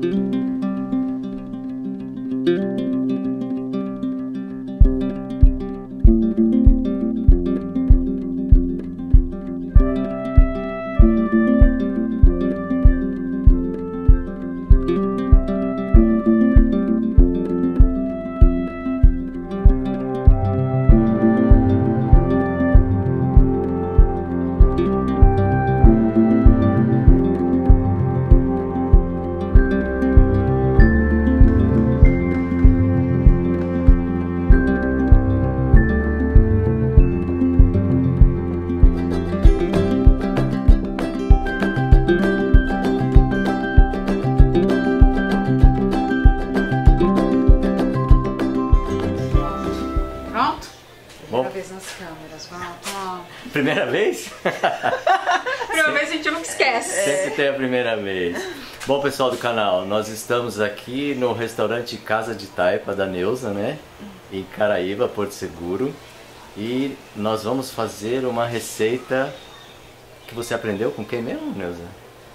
Pronto? Bom. Primeira vez nas câmeras. Vamos. Primeira vez? Primeira vez a gente nunca esquece. Sempre tem a primeira vez. Bom, pessoal do canal, nós estamos aqui no restaurante Casa de Taipa da Neuza, né? Em Caraíba, Porto Seguro. E nós vamos fazer uma receita que você aprendeu com quem mesmo, Neuza?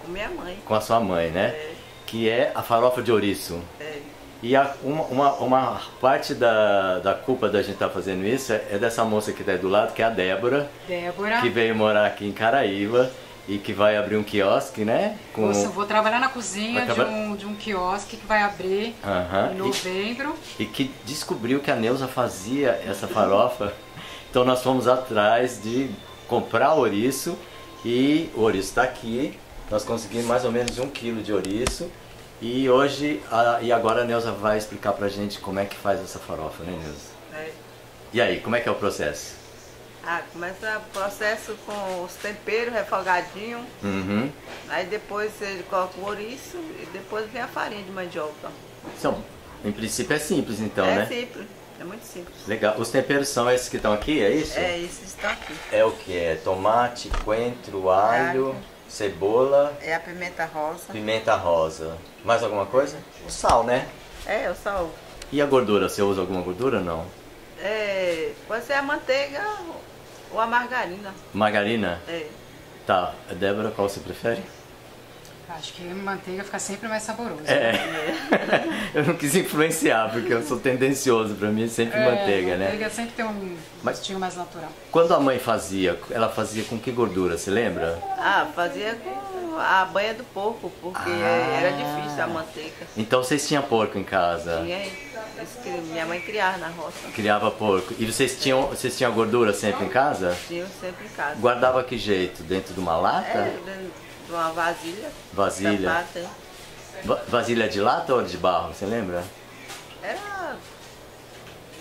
Com minha mãe. Com a sua mãe, né? É. Que é a farofa de ouriço. É. E a- uma, uma, uma parte da, da culpa da gente estar fazendo isso é, é dessa moça que está aí do lado, que é a Débora, Débora. que veio morar aqui em Caraíba e que vai abrir um quiosque, né? Com... Moça, eu vou trabalhar na cozinha de, um, de um quiosque que vai abrir Aham, em e- novembro. e que descobriu que a Neuza fazia essa farofa. Então nós fomos atrás de comprar ouriço e o ouriço está aqui. Nós conseguimos mais ou menos um quilo de ouriço. E hoje, a- e agora a Neuza vai explicar pra gente como é que faz essa farofa, né Neuza? É. E aí, como é que é o processo? Ah, começa o processo com os temperos refogadinho. Uhum. Aí depois você coloca o ouriço e depois vem a farinha de mandioca. Então, em princípio é simples então, é né? simples, é muito simples. Legal. Os temperos são esses que estão aqui, é isso? É, esses estão aqui. É o que? É tomate, coentro, alho, Alho. Cebola, É a pimenta rosa. pimenta rosa. Mais alguma coisa? O sal, né? É, o sal. E a gordura? Você usa alguma gordura ou não? É, pode ser a manteiga ou a margarina. Margarina? É. Tá. Débora, qual você prefere? Acho que manteiga fica sempre mais saboroso. É. eu não quis influenciar, porque eu sou tendencioso. Pra mim é sempre É, manteiga, né? Manteiga sempre tem um Mas- gostinho mais natural. Quando a mãe fazia, ela fazia com que gordura? Você lembra? Ah, fazia com a banha do porco, porque Ah. era difícil a manteiga. Então vocês tinham porco em casa? Tinha, minha mãe criava na roça. Criava porco. E vocês tinham, vocês tinham gordura sempre em casa? Tinha sempre em casa. Guardava que jeito? Dentro de uma lata? É, dentro de uma vasilha. Vasilha. tampada. Va- Vasilha de lata ou de barro? Você lembra? Era.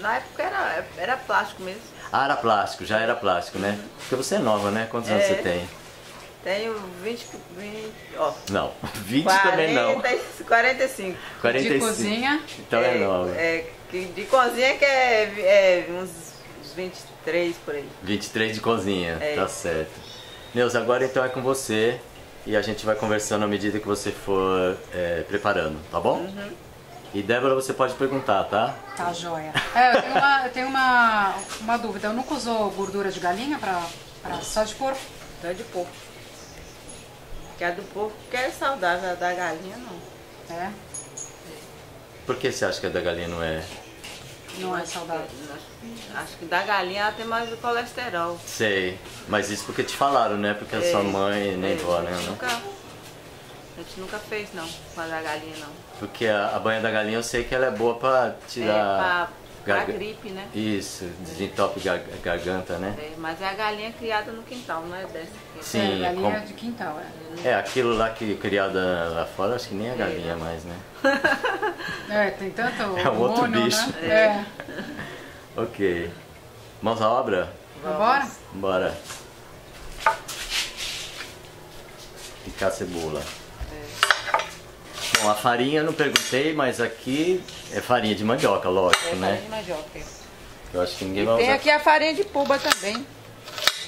Na época era, era plástico mesmo. Ah, era plástico, já era plástico, né? Porque você é nova, né? Quantos anos É. você tem? Tenho 20. 20 ó, Não, 20 também não. 40, 45. 45. De cozinha, Então é, nova. É, de cozinha que é, é uns, uns 23 por aí. 23 de cozinha, É. tá certo. Neuza, agora então é com você e a gente vai conversando à medida que você for é, preparando, tá bom? Uhum. E Débora, você pode perguntar, tá? tá joia. É, eu tenho uma, eu tenho uma, uma dúvida. Eu nunca usou gordura de galinha pra, pra só de porco? É de porco. Que a do porco que é saudável, a da galinha não. É, Por que você acha que a da galinha não é? Não é saudável. Acho, acho que da galinha ela tem mais o colesterol. Sei, mas isso porque te falaram, né? Porque a sua É, mãe nem é, vó, a né? Nunca, a gente nunca fez não, com a da galinha não. Porque a, a banha da galinha eu sei que ela é boa pra É, tirar. pra, pra gripe, né? Isso, desentope gar- garganta, né? É, mas é a galinha criada no quintal, não é dessa. Sim, é, galinha como- de quintal, é. É, aquilo lá que criada lá fora, acho que nem é galinha mais, né? É, tem tanto É um outro hormônio, bicho. Né? É. Ok. Mãos à obra? Vambora? Bora. Picar a cebola. Bom, a farinha eu não perguntei, mas aqui é farinha de mandioca, lógico, É né? farinha de mandioca. Eu acho que ninguém E vai tem usar. aqui a farinha de puba também.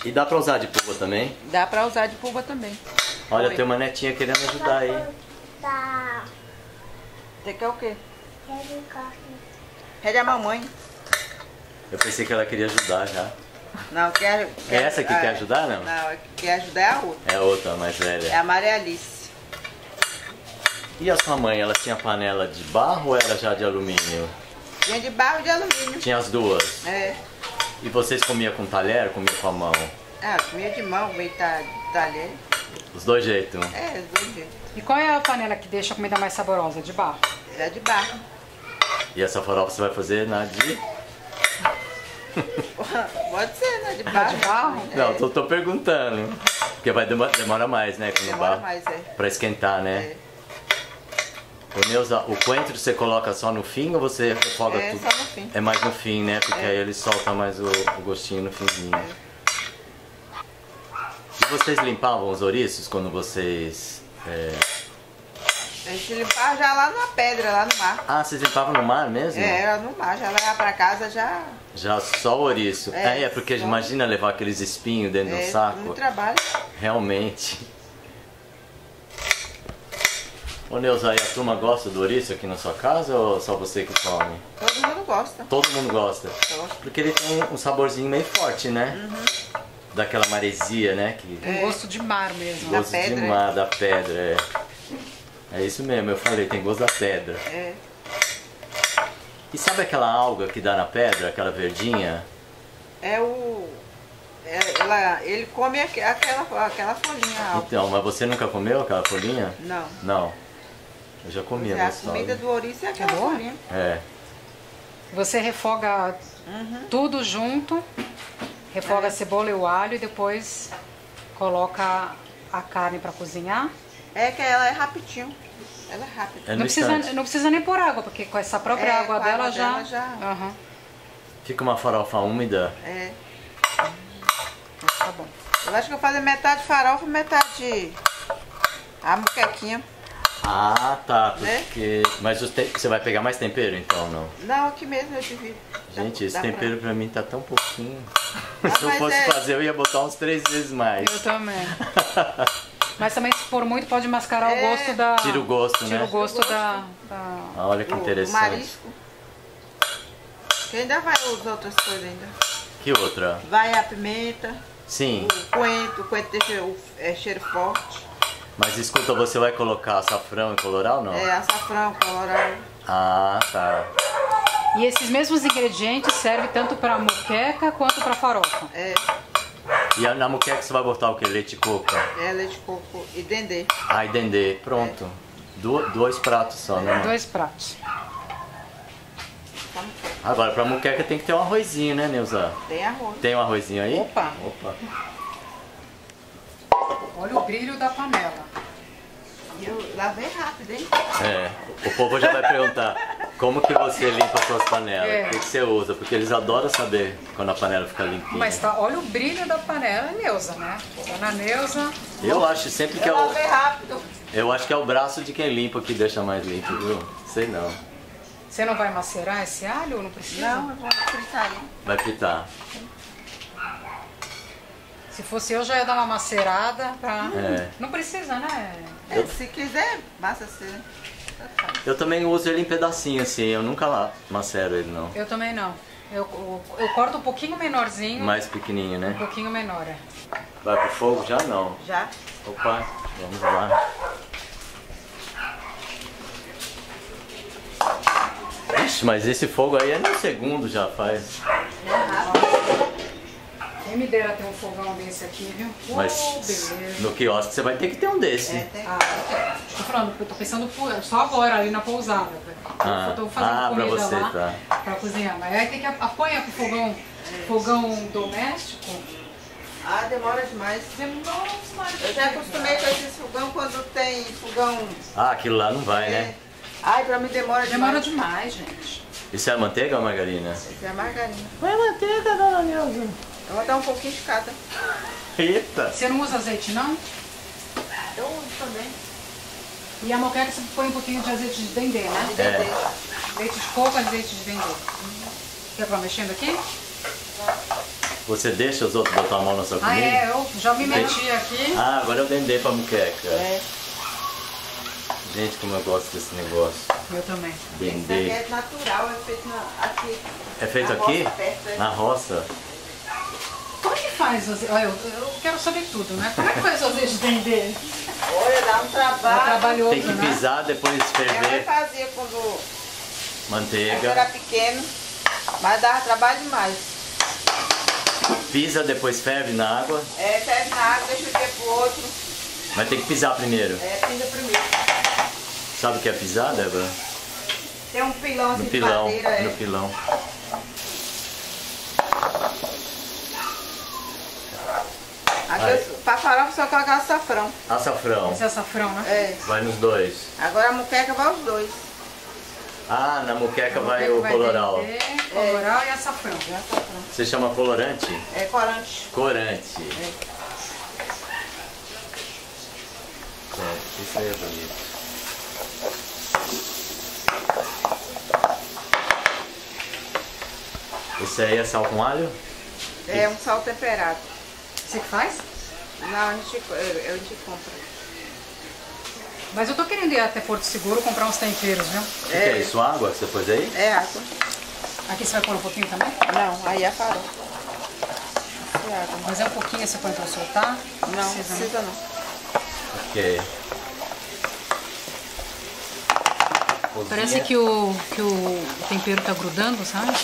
E dá pra usar de puba também? Dá pra usar de puba também. Olha, Oi. tem uma netinha querendo ajudar aí. Tá. Você quer o quê? Pede a mamãe. Eu pensei que ela queria ajudar já. Não, quer, É quer essa que ah, quer ajudar, não? Não, a que quer ajudar é a outra. É outra, a mais É velha. a Maria Alice. E a sua mãe, ela tinha panela de barro ou era já de alumínio? Tinha de barro e de alumínio. Tinha as duas. É. E vocês comiam com talher, comiam com a mão? Ah, comia de mão, meio ta- talher. Os dois jeitos. É, os dois jeitos. E qual é a panela que deixa a comida mais saborosa? De barro? Era de barro. E essa farofa você vai fazer na de... Pode ser, né? De Na barro. de barro? Não, tô, tô perguntando. Porque vai demora, demora mais, né? Quando Demora barro- mais, é. Pra esquentar, né? Ô Neuza, o coentro você coloca só no fim ou você refoga É, tudo? só no fim. É mais no fim, né? Porque aí ele solta mais o, o gostinho no finzinho. E vocês limpavam os ouriços quando vocês... é, A gente limpava já lá na pedra, lá no mar. Ah, vocês limpavam no mar mesmo? É, era no mar, já levava pra casa já. Já só o ouriço. É, É, é porque só. imagina levar aqueles espinhos dentro É, do saco. muito trabalho. Realmente. Ô Neuza, e a turma gosta do ouriço aqui na sua casa ou só você que come? Todo mundo gosta. Todo mundo gosta. Gosta. Porque ele tem um, um saborzinho meio forte, né? Uhum. Daquela maresia, né? Que Tem gosto de mar mesmo. Da gosto pedra, de é. mar, da pedra, é. É isso mesmo, eu falei, tem gosto da pedra. É. E sabe aquela alga que dá na pedra, aquela verdinha? É o. é- ela, ele come aque- aquela, aquela folhinha alta. Então, mas você nunca comeu aquela folhinha? Não. Não. Eu já comi É, a gostosa. comida do ouriço é aquela É boa? É. Você refoga Uhum. tudo junto, refoga a cebola e o alho e depois coloca a carne para cozinhar. É que ela é rapidinho. Ela é rápida. É Não precisa, instante. não precisa nem pôr água, porque com essa própria É, água com a dela água já. dela já- Aham, Fica uma farofa úmida. É. tá bom. Eu acho que eu vou fazer metade farofa e metade a muquequinha. Ah, tá. Né? Porque. Mas os te- você vai pegar mais tempero então, não? Não, aqui mesmo eu divido. Dá- Gente, esse dá pra- tempero pra mim tá tão pouquinho. Ah, Se eu mas fosse é- fazer, eu ia botar uns três vezes mais. Eu também. Mas também se for muito pode mascarar É. o gosto da. Tira o gosto, Tira né? o gosto da. da- Ah, Olha que o- interessante. O marisco. Que ainda vai usar outras coisas ainda. Que outra? Vai a pimenta, Sim, o coentro, o coentro deixa o é, cheiro forte. Mas escuta, você vai colocar açafrão e coloral ou não? É, açafrão, colorau. Ah, tá. E esses mesmos ingredientes servem tanto para moqueca quanto para farofa. É, E na muqueca você vai botar o que? Leite de coco? é leite de coco e dendê. Ai, dendê. Pronto. Du- dois pratos só, né? Dois pratos. Tá. Agora, pra muqueca tem que ter um arrozinho, né, Neuza? Tem arroz. Tem um arrozinho aí? Opa. Opa. Olha o brilho da panela. E eu lavei rápido, hein? É. O povo já vai perguntar como que você limpa suas panelas? É. O que, que você usa? Porque eles adoram saber quando a panela fica limpinha. Mas tá, olha o brilho da panela, é Neuza, né? Dona Neuza. Eu acho sempre que é Eu o. lavei rápido. Eu acho que é o braço de quem limpa que deixa mais limpo, viu? Sei não. Você não vai macerar esse alho ou não precisa? Não, eu vou fritar aí. Vai fritar. Se fosse eu, já ia dar uma macerada pra... É. Não precisa, né? É, se quiser, basta ser. Eu também uso ele em pedacinho, assim. Eu nunca lá macero ele, não. Eu também não. Eu, eu, eu corto um pouquinho menorzinho. Mais pequenininho, Um né? pouquinho menor, é. Vai pro fogo? Já não. Já? Opa, vamos lá. Ixi, mas esse fogo aí é no segundo já faz. Quem me dera ter um fogão desse aqui, viu? Mas Oh, beleza. no quiosque você vai ter que ter um desse. É, tem. Ah, tô falando, eu tô pensando só agora ali na pousada. Ah, eu tô fazendo ah, pra comida você, lá tá. pra cozinhar. Mas aí tem que apanhar pro fogão, fogão doméstico. Ah, demora demais. Demora demais. Eu já acostumei com esse fogão quando tem fogão. Ah, aquilo lá não vai, né? Ai, pra mim demora Demora demais. demais, gente. Isso é manteiga ou margarina? Esse é margarina. Vai manteiga, dona Neuza. Eu vou dar um pouquinho de cada. Eita! Você não usa azeite, não? Eu uso também. E a moqueca você põe um pouquinho de azeite de dendê, né? É. Leite de coco, azeite de dendê. Quer vá mexendo aqui? Você deixa os outros botar a mão na sua comida? Ah, é, eu já me meti aqui. Ah, agora eu dendê pra muqueca. É. Gente, como eu gosto desse negócio. Eu também. Esse aqui Dendê. é natural, é feito na, aqui. É feito na aqui? roça, perto, é. Na roça? É azeite? Olha, eu, eu quero saber tudo, né? Como é que faz o azeite de dendê? Olha, dá um É trabalho. trabalhoso, Tem que né? pisar, depois Minha mãe ferver fazia quando eu era manteiga. pequeno, mas dava trabalho demais. Pisa, depois ferve na água. É, serve na água, deixa o dia pro outro. Mas tem que pisar primeiro. É, pisa primeiro. Sabe o que é pisar, Débora? Tem um pilão assim No de pilão. madeira, é. No pilão. Vai. eu, pra farofa só colocar açafrão. Açafrão. Esse é açafrão, né? É. Vai nos dois. Agora a muqueca vai os dois. Ah, na muqueca vai o coloral. dendê, coloral e açafrão. É açafrão. Você chama colorante? É corante. Corante. É. É, isso aí é bonito. Esse aí é sal com alho? É um sal temperado. Você que faz? Não, a gente, eu, a gente compra. Mas eu tô querendo ir até Porto Seguro comprar uns temperos, viu? O que, que é isso? Água que você pôs aí? É água. Aqui você vai pôr um pouquinho também? Não, aí é farofa. É água. Mas é um pouquinho você põe pra soltar? Não, não Precisa, né? precisa não. Ok. Parece que o, que o tempero tá grudando, sabe?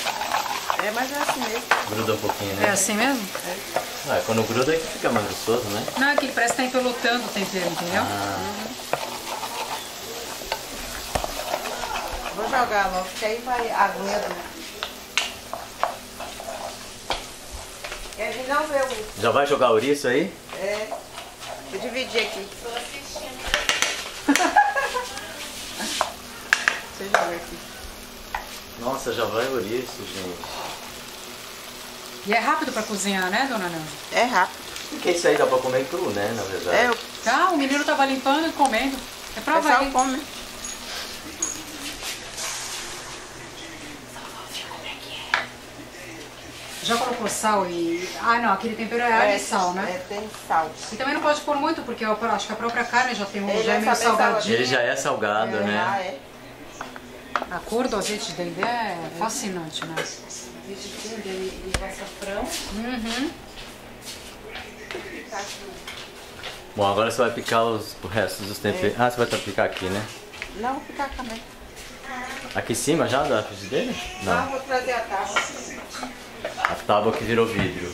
É, mas é assim mesmo. Gruda um pouquinho, É né? assim mesmo? Ah, quando gruda é que fica mais gostoso, né? Não, é que parece que tá empelotando o tempero, entendeu? Vou jogar logo, porque aí vai a aguinha do... Quer vir não ver o... Já vai jogar ouriço aí? É. Vou dividir aqui. Você joga aqui. Nossa, já vai ouriço, gente. E é rápido pra cozinhar, né, dona Nanda? É rápido. Porque isso aí dá pra comer cru, né? Na verdade. É, o Ah, o menino tava limpando e comendo. É prova pessoal aí. come. Já colocou sal e... Ah, não, aquele tempero é alho e sal, né? É, tem sal. E também não pode pôr muito, porque eu acho que a própria carne já tem um, Ele já é é meio saber salgadinho. Ele já é salgado, Ah, né? é. A cor do azeite de dendê é fascinante, né? E o açafrão. Uhum. Bom, agora você vai picar os, o resto dos temperos. Ah, você vai picar aqui, né? Não, fica também. Aqui em cima já da frigideira? Não, Não. vou trazer a tábua. A tábua que virou vidro.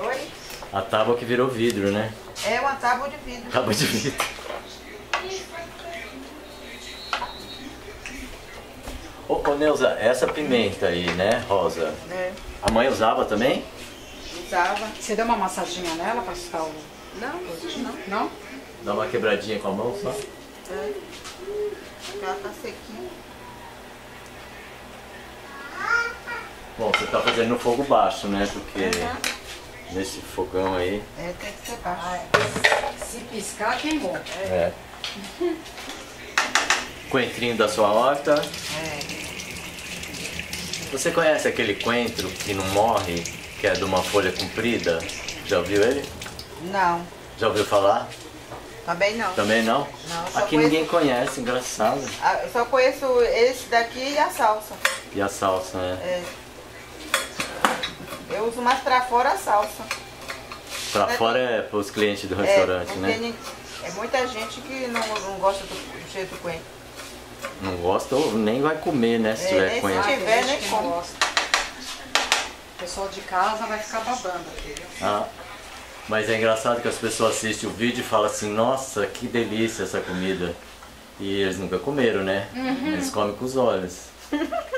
Oi? A tábua que virou vidro, né? É uma tábua de vidro. Tábua de vidro. Ô, ô Neuza, essa pimenta aí, né, rosa, É. a mãe usava também? Usava. Você deu uma massadinha nela pra ficar o... Não, não. Não? Dá uma quebradinha com a mão só? É. Ela tá sequinha. Bom, você tá fazendo no fogo baixo, né? Porque Uhum. nesse fogão aí. É, tem que ser baixo. Se piscar, queimou. É. Coentrinho da sua horta. É. Você conhece aquele coentro que não morre, que é de uma folha comprida? Já ouviu ele? Não, Já ouviu falar? também não. Também não? Não, Aqui conheço- ninguém conhece, engraçado. Ah, Eu só conheço esse daqui e a salsa. E a salsa, né? É. Eu uso mais pra fora a salsa. Pra fora é pros clientes do É, restaurante, porque né? É muita gente que não, não gosta do, do cheiro do coentro. Não gosta ou nem vai comer, né? Se É, tiver nem coentro. se tiver, nem come. gosta. O pessoal de casa vai ficar babando aqui, viu? Ah, mas é engraçado que as pessoas assistem o vídeo e falam assim, nossa, que delícia essa comida. E eles nunca comeram, né? Uhum. Eles comem com os olhos.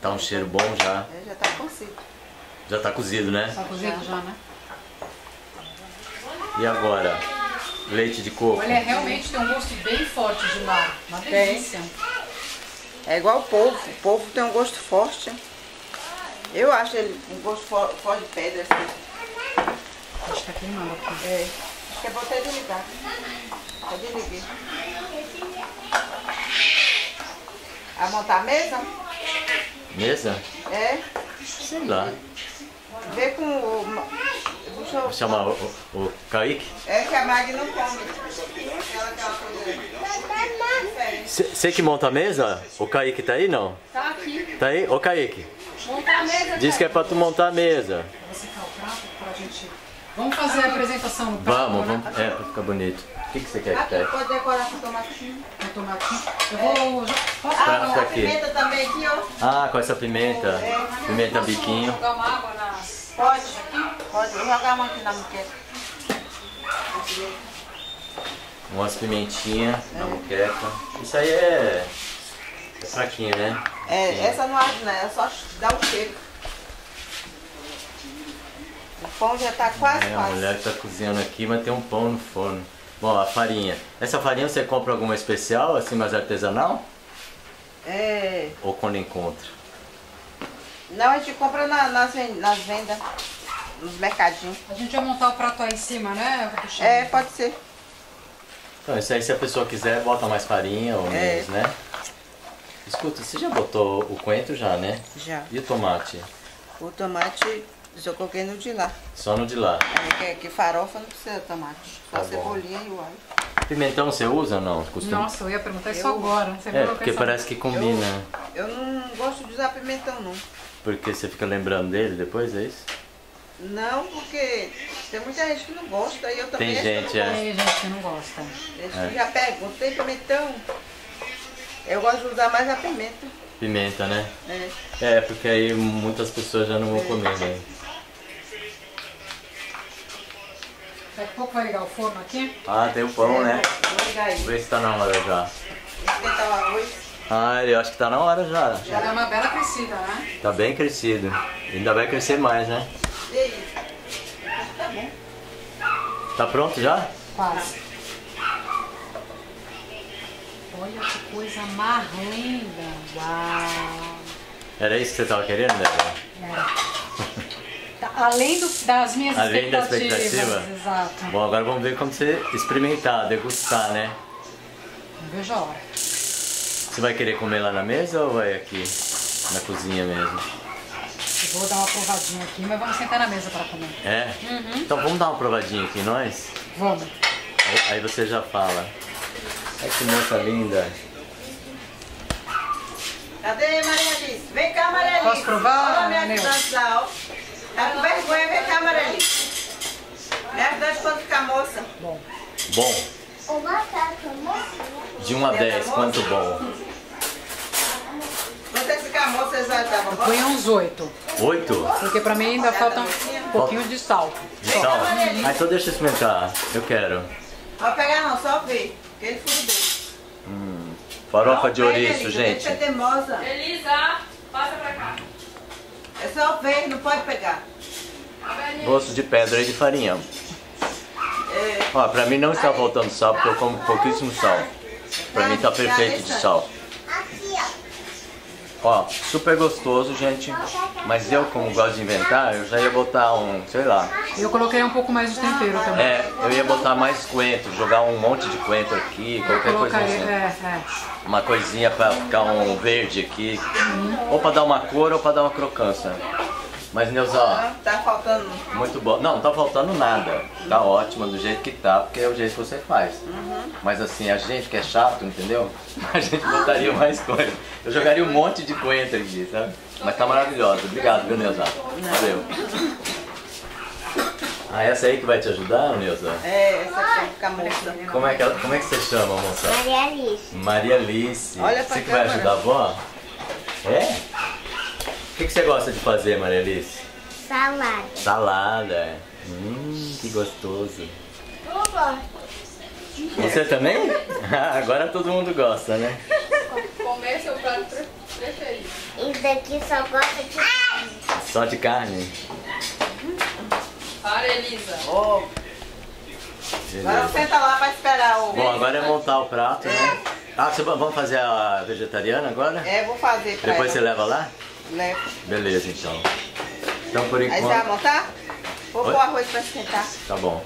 Tá um cheiro bom já. É, já tá cozido. Já tá cozido, né? Tá cozido já, né? E agora? Leite de coco. Olha, realmente tem um gosto bem forte de mar. Uma delícia. É igual o polvo. O polvo tem um gosto forte. Eu acho ele um gosto fo- forte de pedra. Assim. Acho que tá queimando aqui. É. Acho que é bom até desligar. Já desliguei. A montar a mesa? Mesa? É. Sei lá. Vê com o. Deixa eu. Vou chamar o, o, o Kaique. É que a Mag não come. Você que monta a mesa? O Kaique tá aí, não? Tá aqui. Tá aí? Ô Kaique, Montar a mesa. diz que é pra tu montar a mesa. Vou secar o prato para gente. Vamos fazer a apresentação no prato, Vamos, né? vamos. É, pra ficar bonito. O que, que você quer que pegue? pode decorar com tomatinho. O tomatinho. Eu vou. já- Posso Ah, Prato a aqui. pimenta também aqui, ó. Ah, com essa pimenta. Pimenta biquinho. jogar uma água nas. Pode. Pode. Vou jogar uma aqui na moqueta. Umas pimentinhas na moqueta. Isso aí é. É fraquinho, né? É, Sim. essa não arde, né? É só dar o cheiro. O pão já tá quase, É, a mulher tá cozinhando aqui, mas tem um pão no forno. Bom, a farinha. Essa farinha você compra alguma especial, assim, mais artesanal? É. Ou quando encontra? Não, a gente compra na- nas, nas vendas, nos mercadinhos. A gente vai montar o prato aí em cima, né? Cristiano? É, pode ser. Então, isso aí se a pessoa quiser, bota mais farinha ou É. menos, né? Escuta, você já botou o coentro já, né? Já. E o tomate? O tomate eu coloquei no de lá. Só no de lá. Porque que farofa não precisa de tomate. Só Tá bom. cebolinha e o alho. Pimentão você usa ou não? Costuma? Nossa, eu ia perguntar isso Eu- agora. Você É, porque parece que combina. Eu não gosto de usar pimentão, não. Porque você fica lembrando dele depois, é isso? Não, porque tem muita gente que não gosta e eu também Tem gente, não é. Tem gente que não gosta. Eles já perguntam, tem pimentão? Eu gosto de usar mais a pimenta. Pimenta, né? né? É, porque aí muitas pessoas já não vão comer, né? Daqui a pouco vai ligar o forno aqui. Ah, tem o pão, né? Vou ligar aí. Vamos ver se tá na hora já. Esquentar o arroz. Ah, eu acho que tá na hora já. Já deu uma bela crescida, né? Tá bem crescido. Ainda vai crescer mais, né? E aí? Tá pronto já? Quase. Olha que coisa mais linda. Uau. Era isso que você tava querendo, Débora? É. Tá Além do- das minhas Além da expectativas. expectativa? Exato. Bom, agora vamos ver como você experimentar, degustar, né? Não vejo a hora. Você vai querer comer lá na mesa ou vai aqui na cozinha mesmo? Eu vou dar uma provadinha aqui, mas vamos sentar na mesa para comer. É? Então vamos dar uma provadinha aqui, nós? Vamos. Aí, aí você já fala. Ai que moça linda. Cadê Maria Alice? Vem cá, Maria Alice. Posso provar, Olha a minha ó. Tá com vergonha, vem cá, Maria Alice. Me ajuda quando ficar moça. Bom, mocinho. De 1 a 10, quanto bom? Você ficar moça, vocês vão dar bom? Põe uns oito, 8? porque pra mim ainda falta um pouquinho de sal. De sal? Ah, então deixa eu experimentar. Eu quero. Vai pegar não, só ver. Que ele fudeu. Farofa de Não pega, ouriço, gente. Deixa ser teimosa. Elisa, passa pra cá. É só ver, não pode pegar. Gosto de pedra e de farinha. Ó, pra mim não está faltando sal, porque eu como pouquíssimo sal. Pra mim tá perfeito de sal. Aqui, ó. Ó, super gostoso, gente. Mas eu, como gosto de inventar, eu já ia botar um, sei lá. Eu coloquei um pouco mais de tempero também. É, eu ia botar mais coentro, jogar um monte de coentro aqui, qualquer coisa assim. é, é. Uma coisinha pra ficar um verde aqui. Ou pra dar uma cor ou pra dar uma crocância. Mas Neuza, ó, Não, tá faltando. muito bom. Não, não tá faltando nada. Tá ótimo do jeito que tá, porque é o jeito que você faz. Mas assim, a gente que é chato, entendeu? A gente botaria mais coisa. Eu jogaria um monte de coentro aqui, sabe? Mas tá maravilhosa. Obrigado, viu, Neuza? Valeu. Ah, essa aí que vai te ajudar, Neuza? É, essa aqui fica moça. Como é que, ela- como é que você chama, moça? Maria Alice. Maria Alice. Olha pra você que vai ajudar a avó? É? O que, que você gosta de fazer, Maria Alice? Salada. Salada. Hum, que gostoso. Eu gosto. Você também? Ah, Agora todo mundo gosta, né? Comer seu prato pre- preferido. Isso daqui só gosta de Só de carne? Para, Elisa. Ó, agora senta lá pra esperar o... Bom, agora é montar o prato, né? Ah, você, vamos fazer a vegetariana agora? É, vou fazer pra Depois você ela. leva lá? Levo. Beleza, então. Então, por Aí você vai enquanto... montar? Vou Oi? pôr o arroz pra esquentar. Tá bom.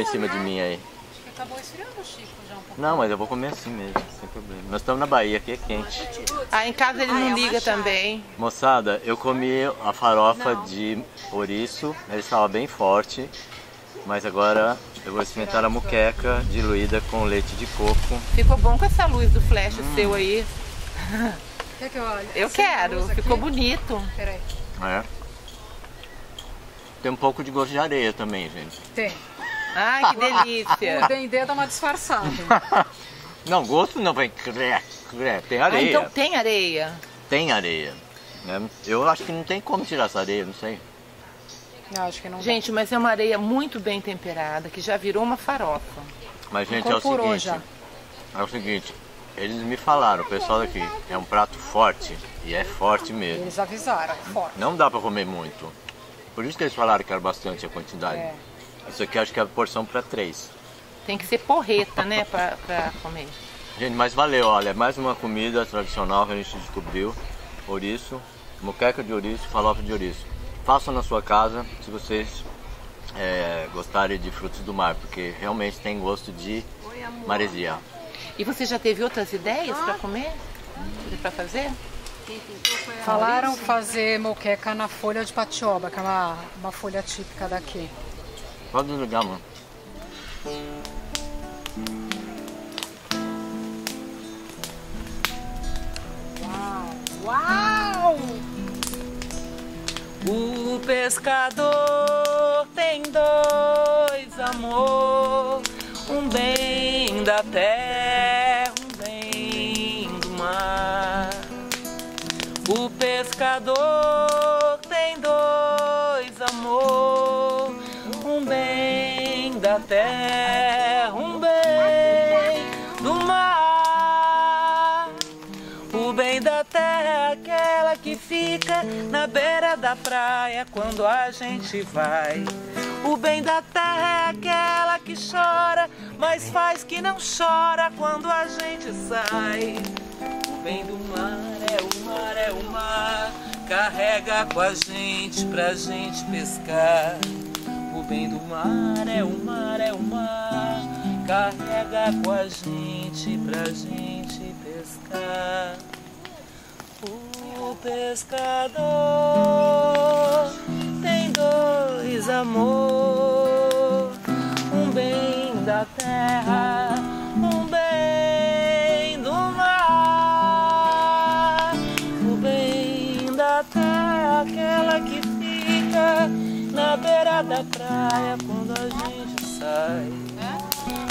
Em cima de mim aí. Acho que acabou esfriando o Chico já um pouco. Não, mas eu vou comer assim mesmo, sem problema. Nós estamos na Bahia, aqui é quente. Ah, em casa ele Ah, é não uma liga chave. também. Moçada, eu comi a farofa de ouriço, ela estava bem forte, mas agora eu vou experimentar a muqueca diluída com leite de coco. Ficou bom com essa luz do flash seu aí. Quer que eu olhe? Eu quero, ficou aqui? bonito. Peraí. É. Tem um pouco de gosto de areia também, gente. Tem. Ai, que delícia. O dendê dá uma disfarçada. Não, gosto não, cré. Tem Ah, areia. então tem areia. Tem areia. né? Eu acho que não tem como tirar essa areia, não sei. Não, acho que não dá. Gente, mas é uma areia muito bem temperada, que já virou uma farofa. Mas, gente, é o seguinte. já. É o seguinte. Eles me falaram, o pessoal daqui, é um prato forte. E é forte mesmo. Eles avisaram, é forte. Não dá pra comer muito. Por isso que eles falaram que era bastante a quantidade. É. Isso aqui acho que é a porção pra três. Tem que ser porreta, né, pra, pra comer. Gente, mas valeu, olha, é mais uma comida tradicional que a gente descobriu. Ouriço, moqueca de ouriço, farofa de ouriço. Façam na sua casa se vocês é, gostarem de frutos do mar, porque realmente tem gosto de maresia. E você já teve outras ideias pra comer? Pra fazer? Falaram fazer moqueca na folha de patioba, que é uma, uma folha típica daqui. Pode desligar, mano. Uau! O pescador tem dois amor, um bem da terra, fica na beira da praia quando a gente vai. O bem da terra é aquela que chora, mas faz que não chora quando a gente sai. O bem do mar é o mar, é o mar, carrega com a gente pra gente pescar. O bem do mar é o mar, é o mar, carrega com a gente pra gente pescar. O pescador tem dois amor, um bem da terra, um bem do mar. O bem da terra, aquela que fica na beira da praia quando a gente sai.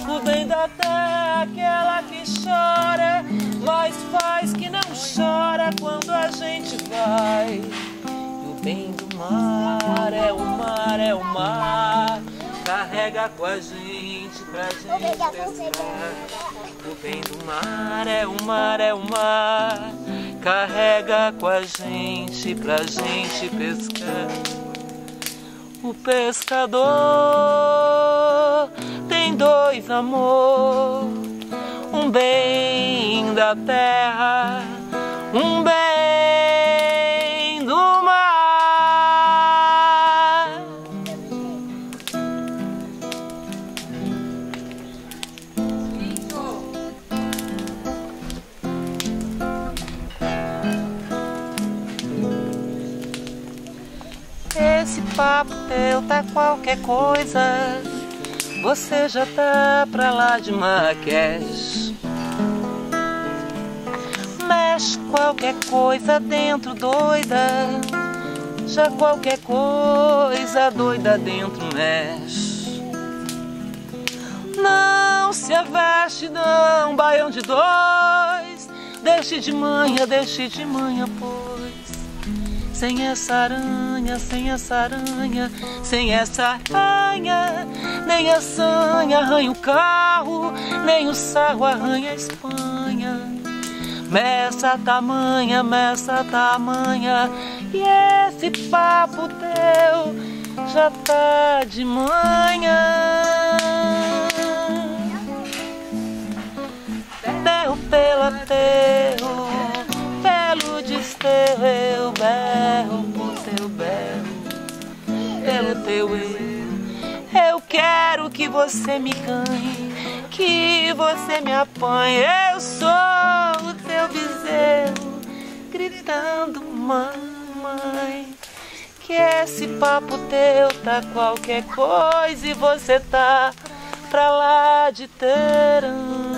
O bem da terra, aquela que chora, mas faz que não chora quando a gente vai. E o bem do mar é o mar, é o mar, carrega com a gente pra gente pescar. O bem do mar é o mar, é o mar, carrega com a gente pra gente pescar. O pescador dois amor, um bem da terra, um bem do mar. Esse papo teu tá qualquer coisa. Você já tá pra lá de Marrakech. Mexe qualquer coisa dentro doida. Já qualquer coisa doida dentro mexe. Não se aveste, não, baião de dois. Deixe de manhã, deixe de manhã, pois. Sem essa aranha, sem essa aranha, sem essa aranha, nem a sanha arranha o carro, nem o sarro arranha a Espanha. Meça tamanha, meça tamanha, e esse papo teu já tá de manhã. Berro pela teu, pelo desterro, eu berro por teu berro, pelo teu eu, eu quero. que você me ganhe, que você me apanhe. Eu sou o teu bezerro, gritando mamãe. Que esse papo teu tá qualquer coisa e você tá pra lá de terão.